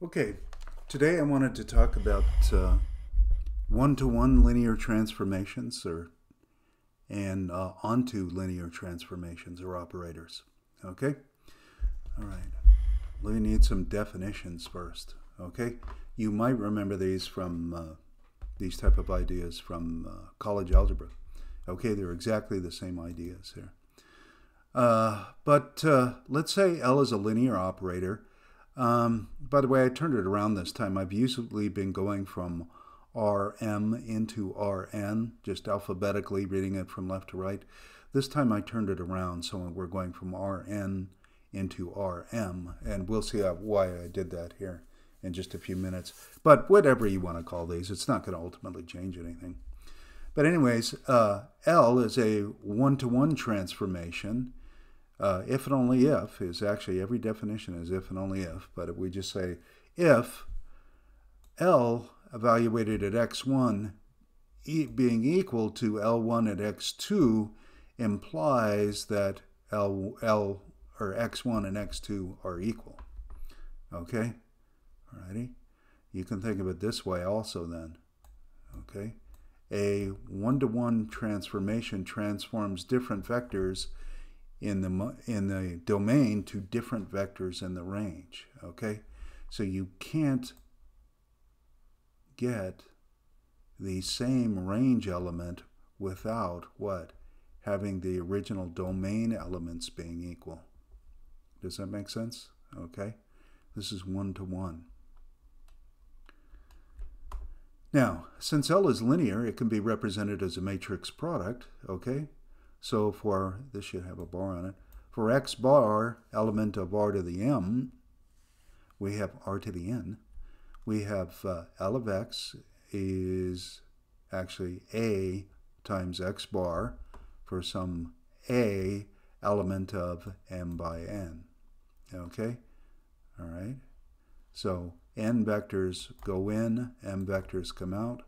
Okay, today I wanted to talk about uh, one-to-one linear transformations or and uh, onto linear transformations or operators. Okay? All right. We need some definitions first. Okay? You might remember these from uh, these type of ideas from uh, college algebra. Okay, they're exactly the same ideas here. Uh, but let's say L is a linear operator. Um, by the way, I turned it around this time. I've usually been going from Rm into Rn, just alphabetically reading it from left to right. This time I turned it around, so we're going from Rn into Rm, and we'll see why I did that here in just a few minutes. But whatever you want to call these, it's not going to ultimately change anything. But anyways, uh, L is a one-to-one -one transformation. Uh, if and only if is actually every definition is if and only if. But if we just say if L evaluated at x1 e being equal to L1 at x2 implies that L, L or x1 and x2 are equal. Okay? Alrighty? You can think of it this way also then. Okay? A one-to-one -one transformation transforms different vectors in the, in the domain to different vectors in the range. Okay? So you can't get the same range element without what? Having the original domain elements being equal. Does that make sense? Okay. This is one to one. Now, since L is linear, it can be represented as a matrix product, okay? So for, this should have a bar on it, for x bar, element of r to the m, we have r to the n. We have uh, L of x is actually a times x bar for some a element of m by n. Okay? All right? So n vectors go in, m vectors come out.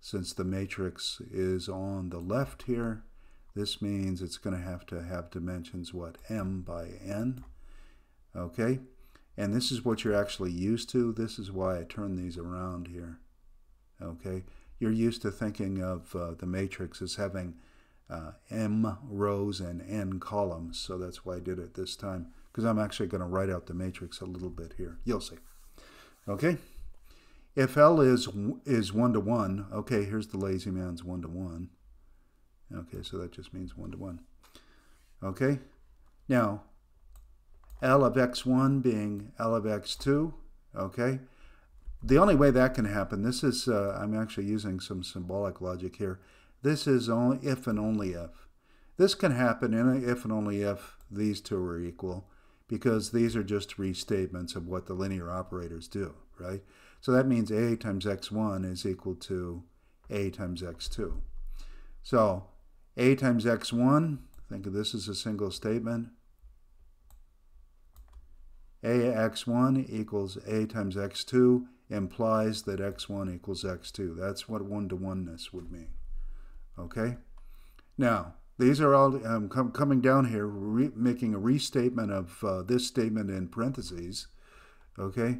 Since the matrix is on the left here, this means it's going to have to have dimensions, what, m by n. Okay? And this is what you're actually used to. This is why I turn these around here. Okay? You're used to thinking of uh, the matrix as having uh, m rows and n columns. So that's why I did it this time. Because I'm actually going to write out the matrix a little bit here. You'll see. Okay? If L is is one to one, okay, here's the lazy man's one to one. Okay, so that just means one to one. Okay? Now, L of x1 being L of x2, okay? The only way that can happen, this is, uh, I'm actually using some symbolic logic here. This is only if and only if. This can happen in if and only if these two are equal, because these are just restatements of what the linear operators do, right? So that means a times x1 is equal to a times x2. So a times x1, think of this as a single statement, ax1 equals a times x2 implies that x1 equals x2. That's what one-to-oneness would mean. Okay? Now, these are all um, com coming down here, making a restatement of uh, this statement in parentheses. Okay?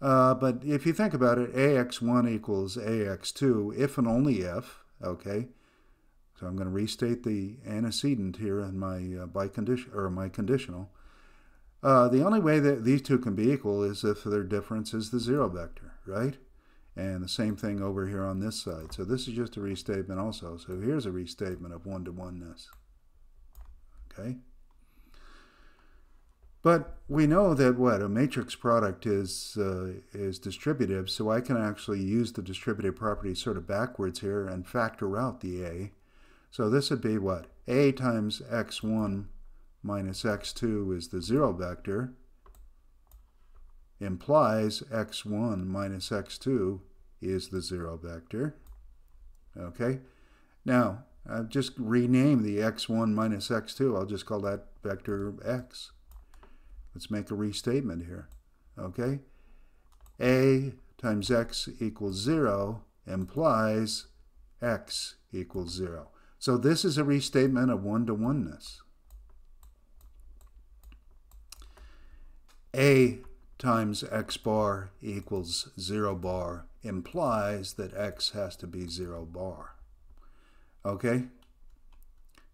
Uh, but if you think about it, ax1 equals ax2 if and only if, okay? So I'm going to restate the antecedent here in my uh, by condition or my conditional. Uh, the only way that these two can be equal is if their difference is the zero vector, right? And the same thing over here on this side. So this is just a restatement also. So here's a restatement of one-to-oneness. Okay? But we know that what a matrix product is uh, is distributive, so I can actually use the distributive property sort of backwards here and factor out the a. So this would be what? a times x1 minus x2 is the zero vector implies x1 minus x2 is the zero vector. Okay, now I've just renamed the x1 minus x2. I'll just call that vector x. Let's make a restatement here. Okay, a times x equals 0 implies x equals 0. So this is a restatement of one-to-oneness. A times x bar equals 0 bar implies that x has to be 0 bar. Okay?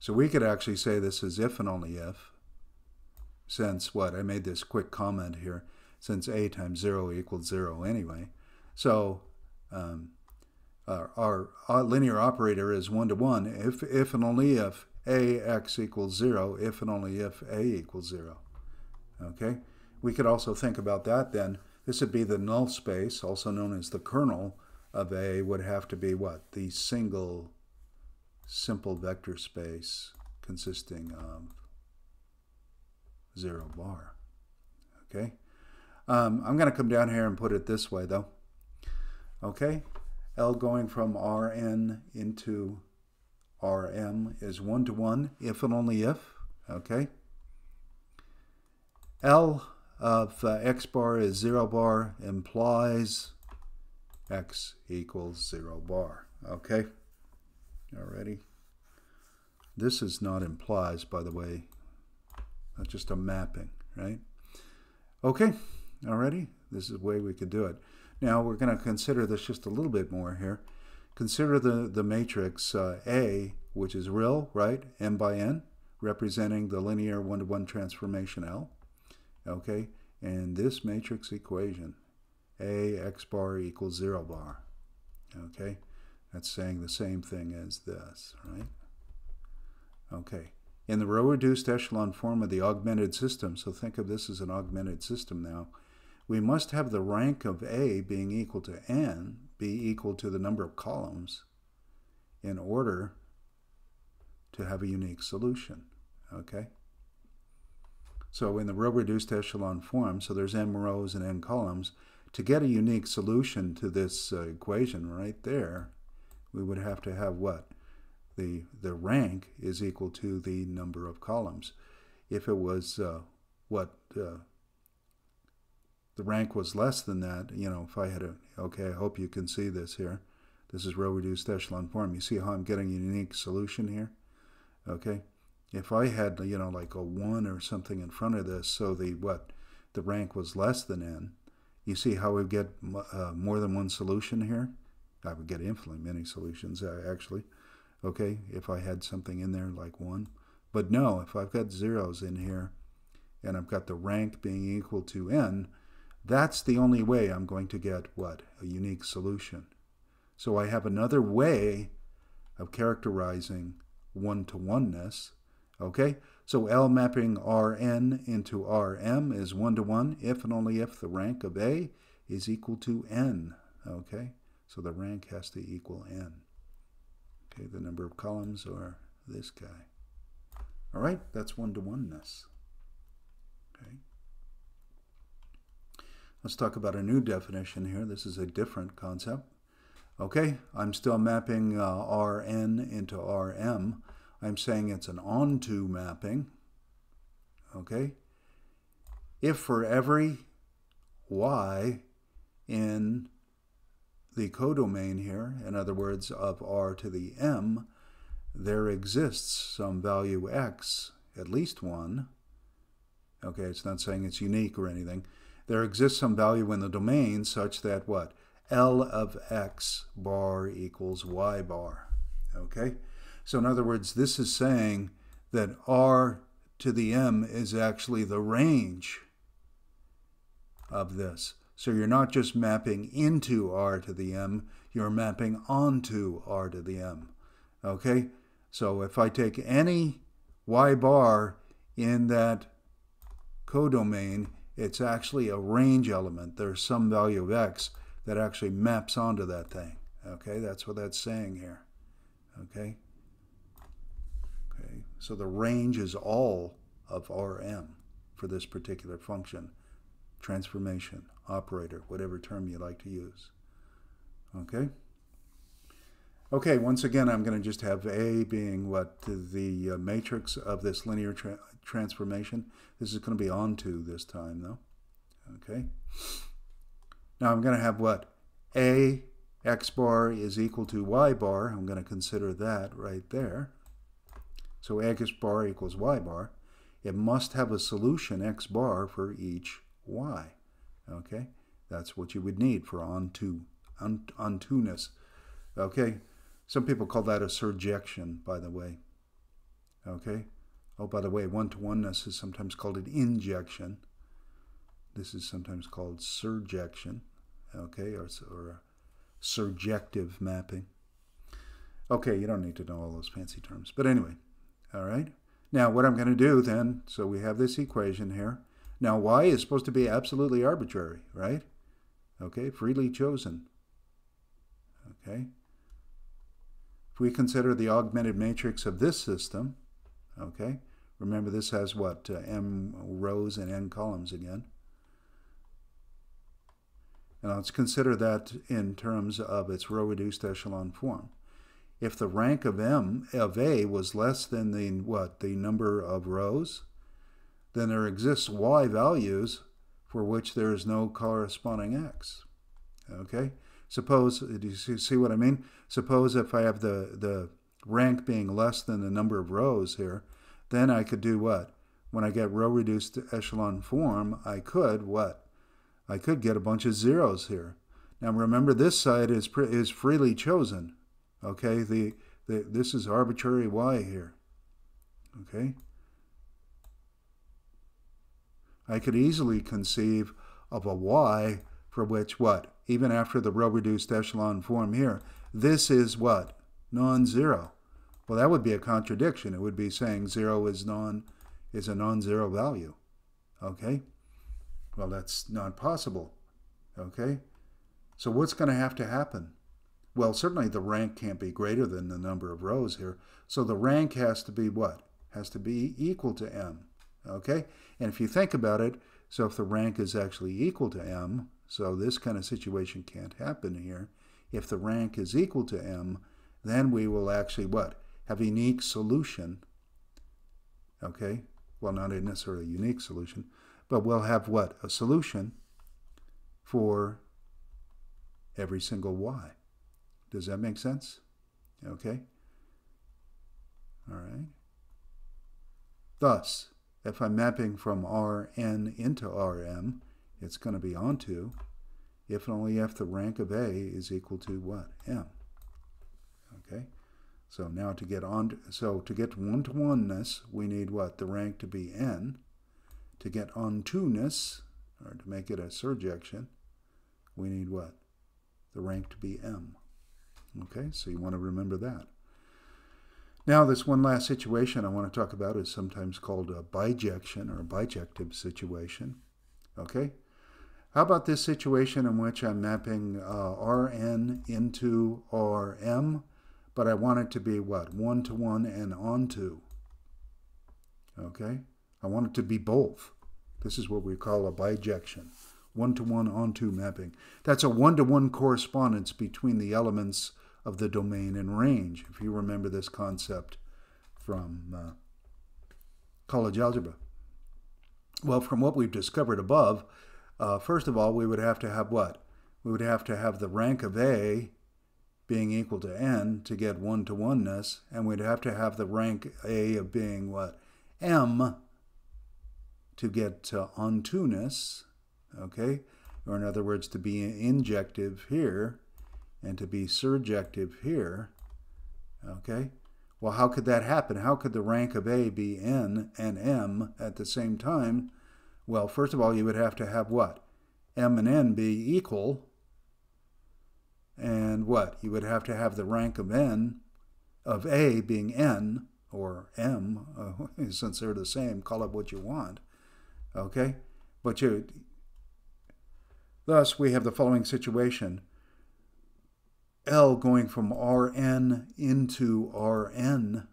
So we could actually say this is if and only if, since what? I made this quick comment here, since a times 0 equals 0 anyway. So um, our, linear operator is 1 to 1 if, if and only if ax equals 0, if and only if a equals 0. Okay? We could also think about that then. This would be the null space, also known as the kernel of A, would have to be what? The single simple vector space consisting of 0 bar. Okay? Um, I'm going to come down here and put it this way, though. Okay? L going from Rn into Rm is 1 to 1, if and only if. Okay? L of uh, x bar is 0 bar implies x equals 0 bar. Okay? Alrighty. This is not implies, by the way. That's just a mapping, right? Okay, already. This is the way we could do it. Now we're going to consider this just a little bit more here. Consider the, the matrix uh, A, which is real, right? M by N, representing the linear one-to-one -one transformation L okay? And this matrix equation, A x bar equals 0 bar, okay? That's saying the same thing as this, right? Okay. In the row-reduced echelon form of the augmented system, so think of this as an augmented system now, we must have the rank of A being equal to n be equal to the number of columns in order to have a unique solution, okay? So in the row-reduced echelon form, so there's m rows and n columns, to get a unique solution to this uh, equation right there, we would have to have what? The, the rank is equal to the number of columns. If it was uh, what uh, the rank was less than that, you know, if I had a, okay, I hope you can see this here. This is row-reduced echelon form. You see how I'm getting a unique solution here? Okay if I had, you know, like a 1 or something in front of this, so the, what, the rank was less than n, you see how we get uh, more than one solution here? I would get infinitely many solutions, uh, actually, okay, if I had something in there like 1. But no, if I've got zeros in here, and I've got the rank being equal to n, that's the only way I'm going to get, what, a unique solution. So I have another way of characterizing one-to-oneness, Okay, so L mapping Rn into Rm is 1 to 1 if and only if the rank of A is equal to n. Okay, so the rank has to equal n. Okay, the number of columns are this guy. All right, that's one-to-oneness. Okay. Let's talk about a new definition here. This is a different concept. Okay, I'm still mapping uh, Rn into Rm. I'm saying it's an onto mapping. Okay? If for every y in the codomain here, in other words, of r to the m, there exists some value x, at least one. Okay, it's not saying it's unique or anything. There exists some value in the domain such that what? L of x bar equals y bar. Okay? So in other words, this is saying that R to the M is actually the range of this. So you're not just mapping into R to the M, you're mapping onto R to the M. Okay? So if I take any Y bar in that codomain, it's actually a range element. There's some value of X that actually maps onto that thing. Okay? That's what that's saying here. Okay? Okay, so the range is all of Rm for this particular function, transformation, operator, whatever term you like to use. Okay? Okay, once again, I'm going to just have A being what the uh, matrix of this linear transformation. This is going to be onto this time, though. Okay? Now I'm going to have what? A x bar is equal to y bar. I'm going to consider that right there. So x bar equals y bar. It must have a solution x bar for each y. Okay, that's what you would need for onto, on, ontoness. Okay, some people call that a surjection, by the way. Okay, oh, by the way, one-to-oneness is sometimes called an injection. This is sometimes called surjection, okay, or, or surjective mapping. Okay, you don't need to know all those fancy terms. But anyway, all right. Now, what I'm going to do then, so we have this equation here. Now, y is supposed to be absolutely arbitrary, right? Okay, freely chosen. Okay. If we consider the augmented matrix of this system, okay, remember this has what, uh, m rows and n columns again. And let's consider that in terms of its row-reduced echelon form. If the rank of M of A was less than the what the number of rows, then there exists Y values for which there is no corresponding X. Okay? Suppose, do you see what I mean? Suppose if I have the, the rank being less than the number of rows here, then I could do what? When I get row reduced to echelon form, I could what? I could get a bunch of zeros here. Now remember, this side is, is freely chosen. Okay, the, the this is arbitrary y here. Okay. I could easily conceive of a y for which what? Even after the row-reduced echelon form here, this is what? Non-zero. Well, that would be a contradiction. It would be saying 0 is non is a non-zero value. Okay? Well, that's not possible. Okay? So what's going to have to happen? Well, certainly the rank can't be greater than the number of rows here. So the rank has to be what? Has to be equal to m. Okay? And if you think about it, so if the rank is actually equal to m, so this kind of situation can't happen here. If the rank is equal to m, then we will actually what? Have a unique solution. Okay? Well, not necessarily a unique solution, but we'll have what? A solution for every single y. Does that make sense? Okay? All right. Thus, if I'm mapping from Rn into Rm, it's going to be onto if and only if the rank of A is equal to what? M. So now to get on, to, so to get one-to-oneness, we need what? The rank to be N. To get onto-ness, or to make it a surjection, we need what? The rank to be M. Okay, so you want to remember that. Now, this one last situation I want to talk about is sometimes called a bijection or a bijective situation. Okay, how about this situation in which I'm mapping uh, Rn into Rm, but I want it to be what? One to one and onto. Okay, I want it to be both. This is what we call a bijection, one-to-one onto mapping. That's a one-to-one -one correspondence between the elements of the domain and range, if you remember this concept from uh, college algebra. Well, from what we've discovered above, uh, first of all, we would have to have what? We would have to have the rank of A being equal to n to get one-to-oneness, and we'd have to have the rank A of being what? m to get uh, ontoness, okay? Or in other words, to be injective here and to be surjective here, okay? Well, how could that happen? How could the rank of A be N and M at the same time? Well, first of all, you would have to have what? M and N be equal. And what? You would have to have the rank of N, of A being N, or M, uh, since they're the same, call it what you want. Okay? But you, thus we have the following situation. L going from Rn into Rn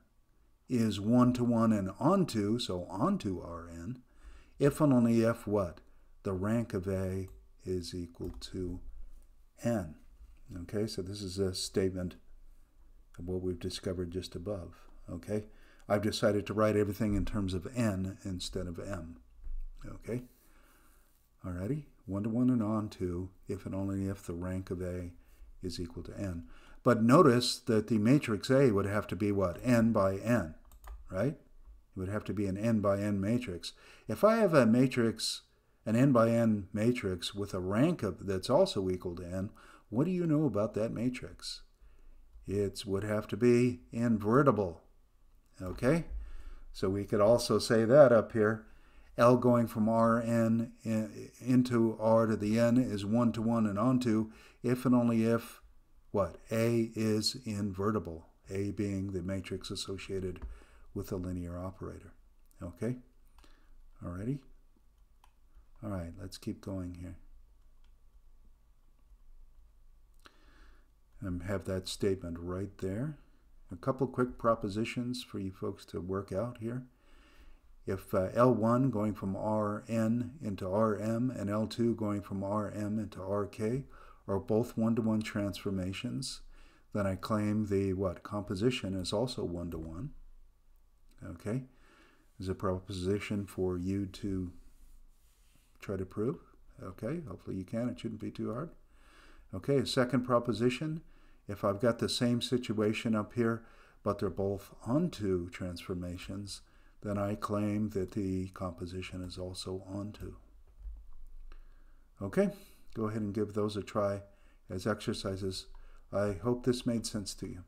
is one to one and onto, so onto Rn, if and only if what? The rank of A is equal to N. Okay, so this is a statement of what we've discovered just above. Okay, I've decided to write everything in terms of N instead of M. Okay? Alrighty? One to one and on to if and only if the rank of A is equal to n. But notice that the matrix A would have to be what? n by n, right? It would have to be an n by n matrix. If I have a matrix, an n by n matrix with a rank of, that's also equal to n, what do you know about that matrix? It would have to be invertible. Okay? So we could also say that up here. L going from Rn into R to the n is 1 to 1 and onto if and only if what? A is invertible. A being the matrix associated with a linear operator. Okay? Alrighty? Alright, let's keep going here. And have that statement right there. A couple quick propositions for you folks to work out here. If uh, L1 going from Rn into Rm and L2 going from Rm into Rk are both one-to-one -one transformations, then I claim the what composition is also one-to-one. -one. Okay, is a proposition for you to try to prove. Okay, hopefully you can. It shouldn't be too hard. Okay, second proposition, if I've got the same situation up here, but they're both onto transformations, then I claim that the composition is also onto. Okay, go ahead and give those a try as exercises. I hope this made sense to you.